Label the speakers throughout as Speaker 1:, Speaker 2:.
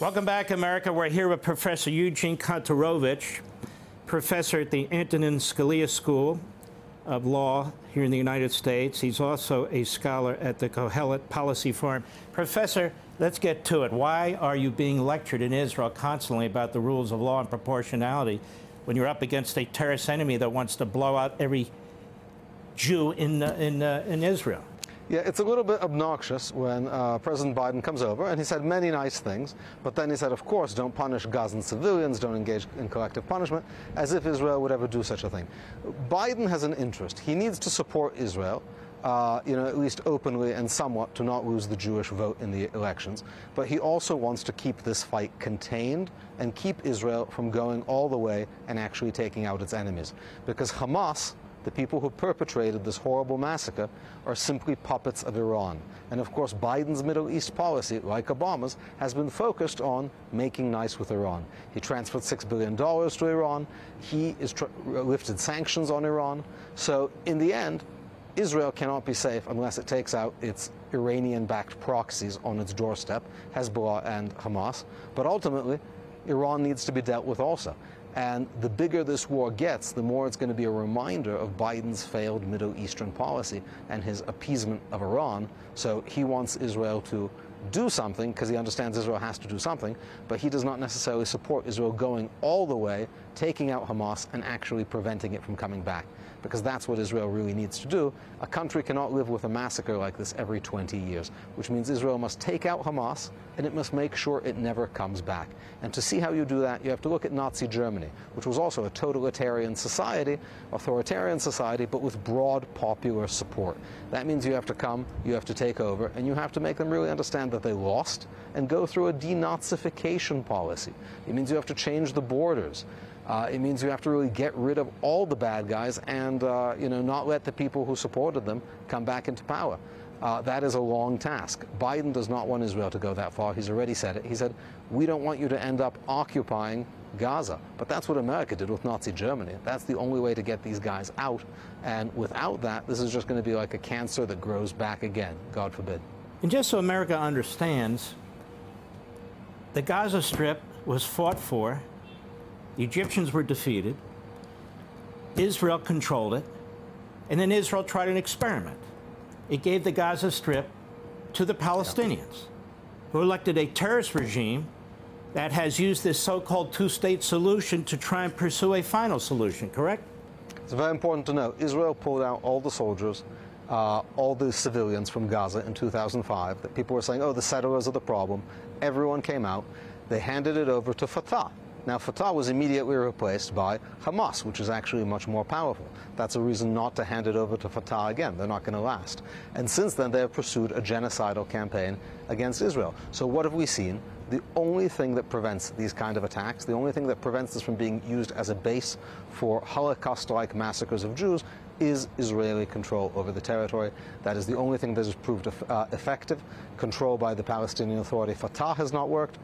Speaker 1: Welcome back, America. We're here with Professor Eugene Kontorovich, professor at the Antonin Scalia School of Law here in the United States. He's also a scholar at the Kohelet Policy Forum. Professor, let's get to it. Why are you being lectured in Israel constantly about the rules of law and proportionality when you're up against a terrorist enemy that wants to blow out every Jew in, uh, in, uh, in Israel?
Speaker 2: Yeah, it's a little bit obnoxious when uh, President Biden comes over and he said many nice things, but then he said, of course, don't punish Gazan civilians, don't engage in collective punishment, as if Israel would ever do such a thing. Biden has an interest. He needs to support Israel. Uh, you know, at least openly and somewhat, to not lose the Jewish vote in the elections. But he also wants to keep this fight contained and keep Israel from going all the way and actually taking out its enemies. Because Hamas the people who perpetrated this horrible massacre are simply puppets of Iran. And of course, Biden's Middle East policy, like Obama's, has been focused on making nice with Iran. He transferred $6 billion to Iran. He has lifted sanctions on Iran. So in the end, Israel cannot be safe unless it takes out its Iranian backed proxies on its doorstep, Hezbollah and Hamas. But ultimately, Iran needs to be dealt with also. And the bigger this war gets, the more it's going to be a reminder of Biden's failed Middle Eastern policy and his appeasement of Iran. So he wants Israel to do something because he understands Israel has to do something, but he does not necessarily support Israel going all the way, taking out Hamas, and actually preventing it from coming back. Because that's what Israel really needs to do. A country cannot live with a massacre like this every 20 years, which means Israel must take out Hamas and it must make sure it never comes back. And to see how you do that, you have to look at Nazi Germany, which was also a totalitarian society, authoritarian society, but with broad popular support. That means you have to come, you have to take over, and you have to make them really understand that they lost and go through a denazification policy. It means you have to change the borders. Uh, it means you have to really get rid of all the bad guys and uh, you know not let the people who supported them come back into power. Uh, that is a long task. Biden does not want Israel to go that far. He's already said it. He said, "We don't want you to end up occupying Gaza." But that's what America did with Nazi Germany. That's the only way to get these guys out. And without that, this is just going to be like a cancer that grows back again. God forbid.
Speaker 1: And just so America understands, the Gaza Strip was fought for, the Egyptians were defeated, Israel controlled it, and then Israel tried an experiment. It gave the Gaza Strip to the Palestinians, who elected a terrorist regime that has used this so called two state solution to try and pursue a final solution, correct?
Speaker 2: It's very important to note Israel pulled out all the soldiers uh, all the civilians from Gaza in 2005 that people were saying, oh, the settlers are the problem. Everyone came out. They handed it over to Fatah. Now, Fatah was immediately replaced by Hamas, which is actually much more powerful. That's a reason not to hand it over to Fatah again. They're not going to last. And since then, they have pursued a genocidal campaign against Israel. So what have we seen? The only thing that prevents these kind of attacks, the only thing that prevents this from being used as a base for Holocaust-like massacres of Jews is Israeli control over the territory. That is the only thing that has proved uh, effective. Control by the Palestinian Authority, Fatah, has not worked,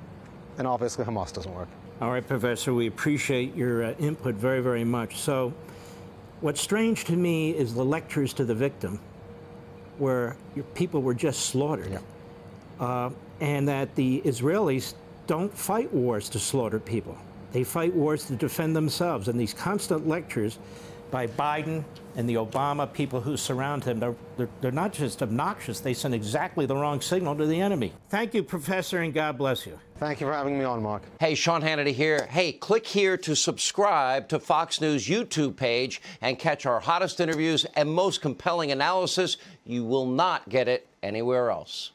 Speaker 2: and obviously Hamas doesn't work.
Speaker 1: All right, Professor, we appreciate your uh, input very, very much. So, what's strange to me is the lectures to the victim, where people were just slaughtered, yeah. uh, and that the Israelis don't fight wars to slaughter people. They fight wars to defend themselves. And these constant lectures by Biden and the Obama people who surround him, they're, they're, they're, not just obnoxious, they send exactly the wrong signal to the enemy. Thank you, Professor, and God bless you.
Speaker 2: Thank you for having me on, Mark.
Speaker 3: Hey, Sean Hannity here. Hey, click here to subscribe to Fox News YouTube page and catch our hottest interviews and most compelling analysis. You will not get it anywhere else.